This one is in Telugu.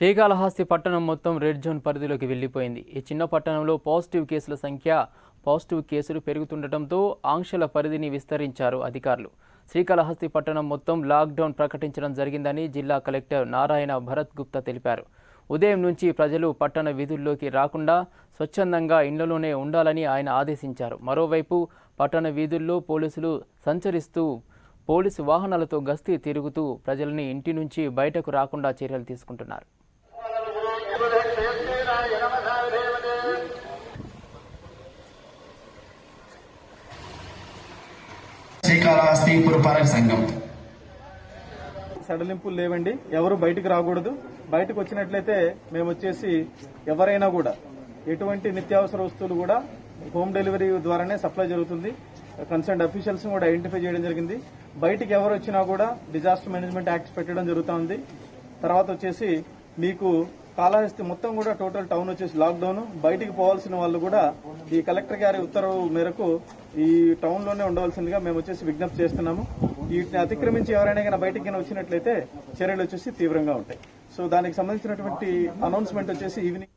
శ్రీకాళహస్తి పట్టణం మొత్తం రెడ్ జోన్ పరిధిలోకి వెళ్ళిపోయింది. ఈ చిన్న పట్టణంలో పాజిటివ్ కేసుల సంఖ్య పాజిటివ్ కేసులు పెరుగుతుండటంతో ఆంక్షల పరిధిని విస్తరించారు అధికారులు. శ్రీకాళహస్తి పట్టణం మొత్తం లాక్డౌన్ ప్రకటించడం జరిగిందని జిల్లా కలెక్టర్ నారాయణ భరత్ గుప్తా తెలిపారు. ఉదయం నుంచి ప్రజలు పట్టణ వీధుల్లోకి రాకుండా స్వచ్ఛందంగా ఇళ్ళలోనే ఉండాలని ఆయన ఆదేశించారు. మరోవైపు పట్టణ వీధుల్లో పోలీసులు సంచరిస్తూ పోలీసు వాహనాలతో గస్తీ తిరుగుతూ ప్రజల్ని ఇంటి నుంచి బయటకు రాకుండా చర్యలు తీసుకుంటున్నారు. శ్రీకాళహస్తి పురపాలక సంఘం. సడలింపులు లేవండి. ఎవరు బయటికి రాకూడదు. బయటకు వచ్చినట్లయితే మేము వచ్చేసి ఎవరైనా కూడా ఎటువంటి నిత్యావసర వస్తువులు కూడా హోమ్ డెలివరీ ద్వారానే సప్లై జరుగుతుంది. కన్సర్న్ అఫీషియల్స్ కూడా ఐడెంటిఫై చేయడం జరిగింది. బయటికి ఎవరు వచ్చినా కూడా డిజాస్టర్ మేనేజ్మెంట్ యాక్ట్స్ పెట్టడం జరుగుతోంది తర్వాత వచ్చేసి మీకు కాళహస్తి మొత్తం కూడా టోటల్ టౌన్ వచ్చేసి లాక్డౌన్ బయటికి పోవాల్సిన వాళ్ళు కూడా ఈ కలెక్టర్ గారి ఉత్తర్వు మేరకు ఈ టౌన్లోనే ఉండవలసిందిగా మేము వచ్చేసి విజ్ఞప్తి చేస్తున్నాము. వీటిని అతిక్రమించి ఎవరైనా కానీ బయటికి కానీ వచ్చినట్లయితే చర్యలు వచ్చేసి తీవ్రంగా ఉంటాయి. సో దానికి సంబంధించినటువంటి అనౌన్స్మెంట్ వచ్చేసి ఈవినింగ్